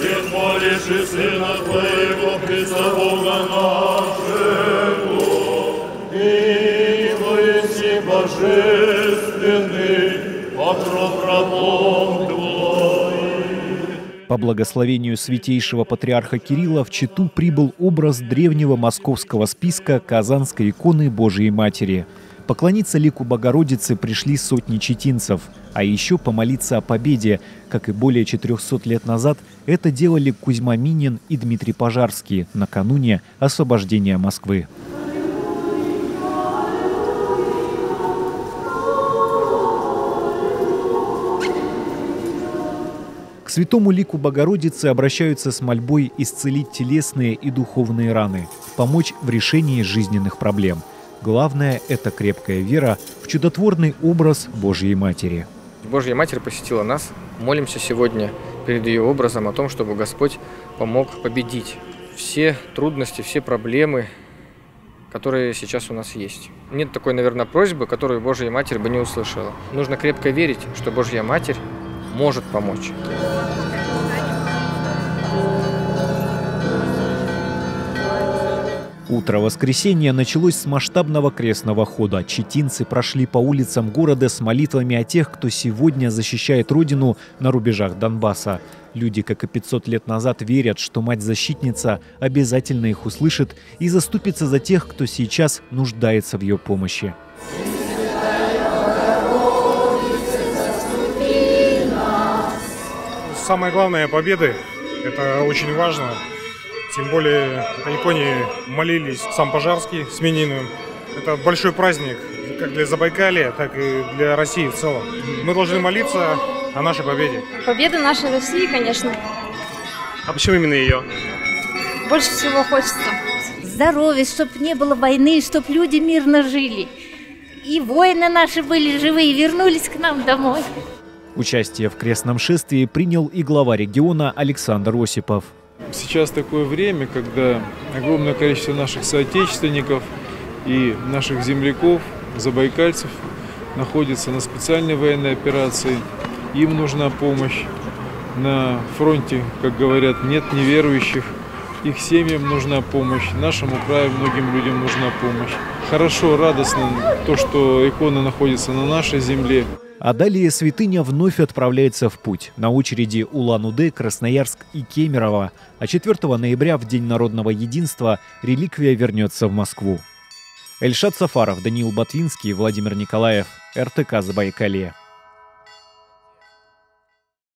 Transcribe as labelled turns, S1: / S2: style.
S1: умоливши Сына Твоего, Христа Бога нашего, и Твои божественный, покров рабом
S2: по благословению святейшего патриарха Кирилла в Читу прибыл образ древнего московского списка Казанской иконы Божией Матери. Поклониться лику Богородицы пришли сотни читинцев, а еще помолиться о победе, как и более 400 лет назад это делали Кузьма Минин и Дмитрий Пожарский накануне освобождения Москвы. К святому лику Богородицы обращаются с мольбой исцелить телесные и духовные раны, помочь в решении жизненных проблем. Главное – это крепкая вера в чудотворный образ Божьей Матери.
S3: Божья Матерь посетила нас. Молимся сегодня перед ее образом о том, чтобы Господь помог победить все трудности, все проблемы, которые сейчас у нас есть. Нет такой, наверное, просьбы, которую Божья Матерь бы не услышала. Нужно крепко верить, что Божья Матерь может помочь.
S2: Утро воскресенья началось с масштабного крестного хода. Читинцы прошли по улицам города с молитвами о тех, кто сегодня защищает родину на рубежах Донбасса. Люди, как и 500 лет назад, верят, что мать-защитница обязательно их услышит и заступится за тех, кто сейчас нуждается в ее помощи.
S4: Самое главное – победы. Это очень важно. Тем более на иконе молились сам Пожарский с Мининым. Это большой праздник как для Забайкалья, так и для России в целом. Мы должны молиться о нашей победе.
S5: Победа нашей России, конечно.
S4: А почему именно ее?
S5: Больше всего хочется.
S6: Здоровья, чтобы не было войны, чтобы люди мирно жили. И воины наши были живы и вернулись к нам домой.
S2: Участие в крестном шествии принял и глава региона Александр Осипов.
S7: Сейчас такое время, когда огромное количество наших соотечественников и наших земляков, забайкальцев, находятся на специальной военной операции. Им нужна помощь. На фронте, как говорят, нет неверующих. Их семьям нужна помощь, нашему краю многим людям нужна помощь. Хорошо, радостно то, что икона находится на нашей земле.
S2: А далее святыня вновь отправляется в путь. На очереди Улан-Удэ, Красноярск и Кемерово. А 4 ноября, в День народного единства, реликвия вернется в Москву. Эльшат Сафаров, Даниил Батвинский, Владимир Николаев, РТК Забайкалье.